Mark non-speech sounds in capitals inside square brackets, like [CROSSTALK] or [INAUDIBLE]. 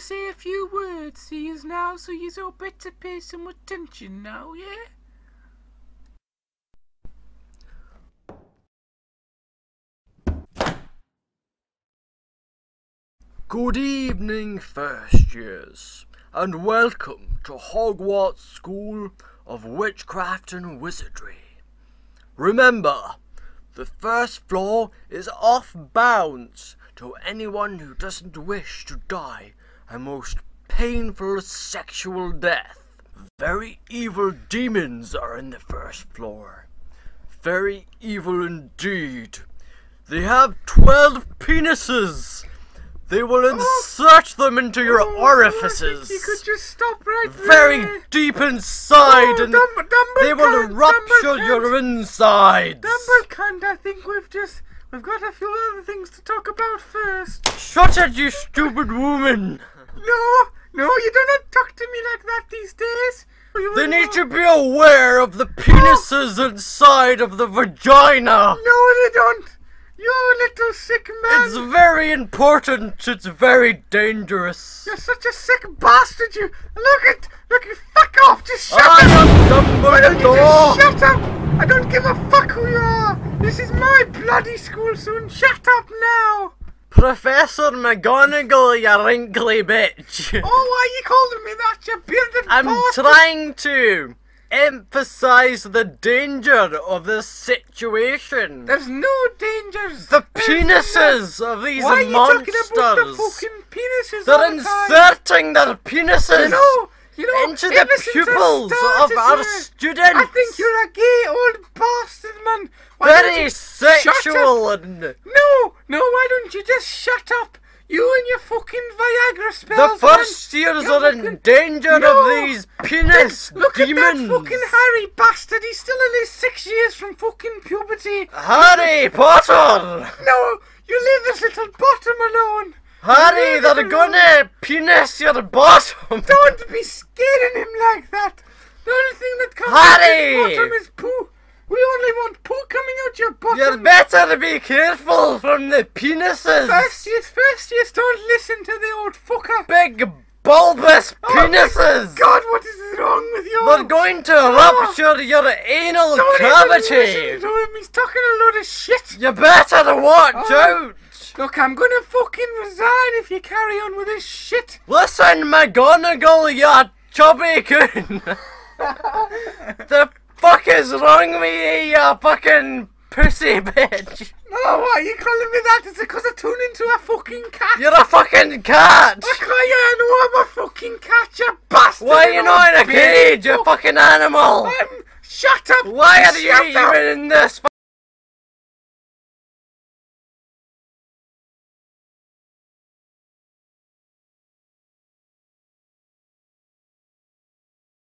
penises now, so you all better pay some attention now, yeah? Good evening, first years, and welcome to Hogwarts School of Witchcraft and Wizardry. Remember, the first floor is off bounds to anyone who doesn't wish to die a most painful sexual death. Very evil demons are in the first floor. Very evil indeed. They have twelve penises. They will insert them into your Oh, orifices. You could just stop right there. Very there. deep inside, Oh, and Dumb- they will can't, rupture your insides. Dumbledore, I think we've just we've got a few other things to talk about first. Shut it, you stupid woman! No, no, you do not talk to me like that these days. You They need to be aware of the penises inside of the vagina. No, they don't. You little sick man. It's very important. It's very dangerous. You're such a sick bastard. You look at look. You fuck off. Just shut I up. am Why don't you just shut up? I don't give a fuck who you are. This is my bloody school soon. Shut up now. Professor McGonagall, you wrinkly bitch. Oh, why are you calling me that, you bearded I'm bastard? trying to emphasize the danger of this situation. There's no dangers. The penises of these Why are you talking about the fucking penises They're all the time? inserting their penises You know, you know, into the pupils of our here, students. I think you're a gay old bastard, man. Why very sexual Shut up? and No, no, why don't you just shut up? You and your fucking Viagra spells. the first years are in danger No. of these penis Look demons. at that fucking Harry bastard. He's still only six years from fucking puberty. Harry Potter! No, you leave this little bottom alone. Harry, they're alone. gonna penis your bottom! Don't be scaring him like that. The only thing that comes Harry! out your bottom is poo. We only want poo coming out your bottom. You're better be careful from the penises! First years, first years, don't listen to the old fucker. Big bulbous Oh penises! God, what is wrong with you? We're going to rupture oh. your anal Don't even cavity! listen to him. He's talking a load of shit. You better watch Oh. out! Look, I'm gonna fucking resign if you carry on with this shit. Listen, McGonagall, you chubby coon! [LAUGHS] the fuck is wrong with you, you fucking pussy [LAUGHS] bitch? Oh, why are you calling me that? Is it because I turned into a fucking cat? You're a fucking cat! I you I know I'm a fucking cat, you bastard. Why are you not in a cage, you fucking animal? I'm... Shut up! Why are you even in this